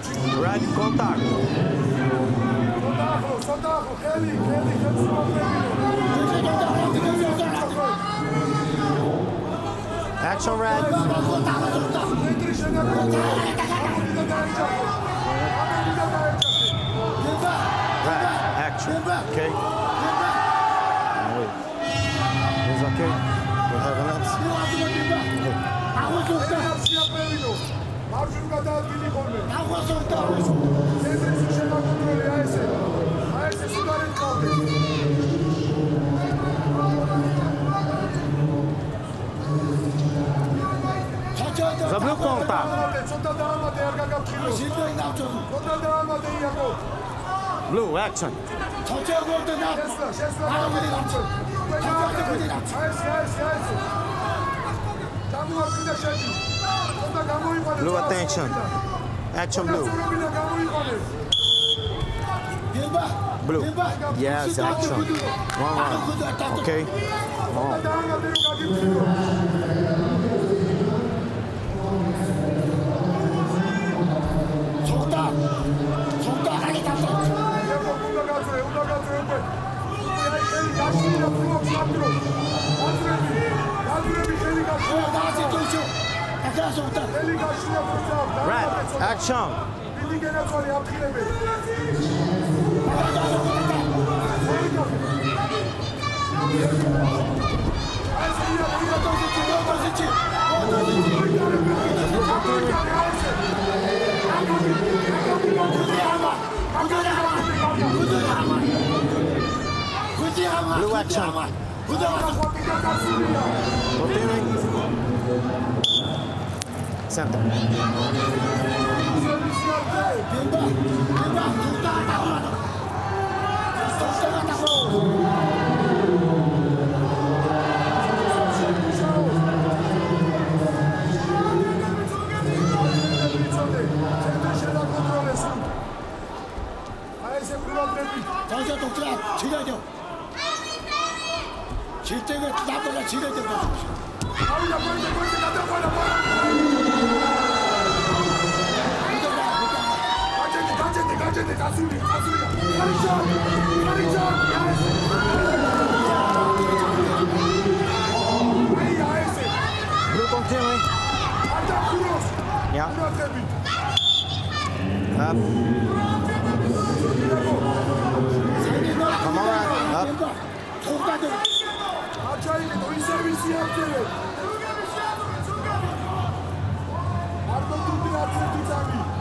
Red contact. Soldavo, Kelly, Kelly, Action red. Red, action. Okay. Değil. Onda kamu ifade. Blue attention. Action blue. Blue. Yes, action. One round. Okay. Onda Rap, action. Blue action. Blue action. sattırıyor. Hazır edin. Hazır edin seni kaçıyor. Seni kaçlıyla kulak Red, action. Bildiğin gene sonra yaptın ebe. Blue action. Continuing. Center. 질 때가 나보다 지려야 Ja. Up. Come on, up. Platz sind.